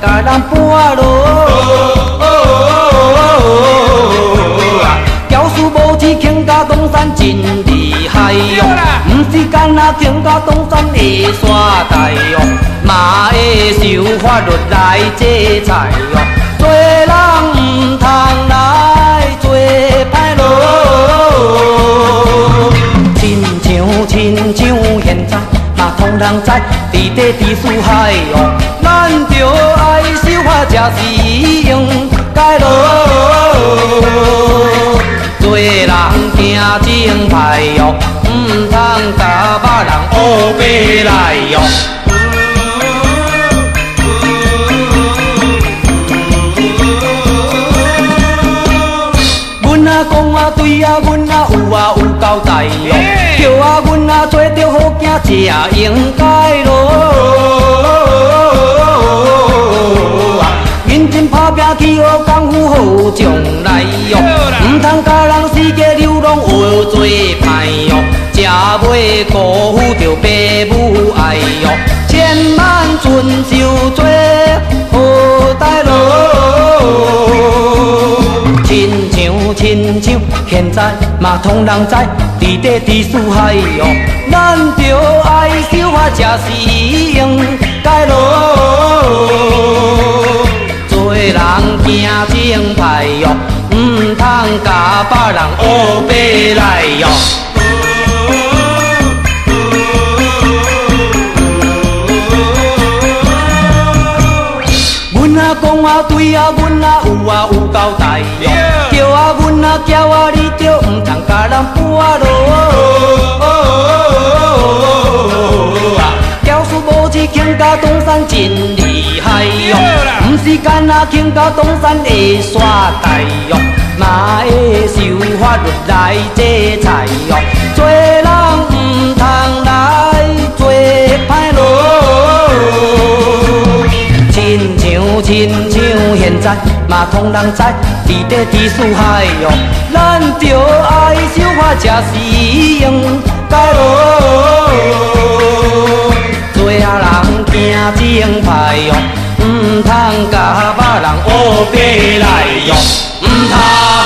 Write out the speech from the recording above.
甲人搬落。教书无止，倾甲东山真厉害哟！毋是干那倾甲东山的耍大哟，嘛会受法律来制裁哟。做人毋通来做嘛通人知，地底地四海哟，咱着爱守法，才是应该咯。做人行正派哟，唔通甲别人乌白来哟。讲啊对啊，阮啊有啊有交代哟，叫啊阮啊做着好囝才应该咯。认真打拼去学功夫好将来哟，唔通甲人世界流浪学做歹哟，才袂辜负着爸母爱哟，千万亲像现在嘛通人知，地底地四海哟，咱着爱守法才是应该路。人行正派哟，唔通甲别人乌白来哟。阮啊讲啊对啊，阮啊有啊有交代哟。叫啊阮啊叫啊，你着唔通甲人搬落。教书无止，倾甲东山真厉害哟！毋是干那倾甲东山会耍大哟，嘛会受法律来制裁哟。做人嘛通人知，地底地四海哟，咱着爱守法才是用该路。做人行正派哟，唔通甲别人乌白来哟，唔通。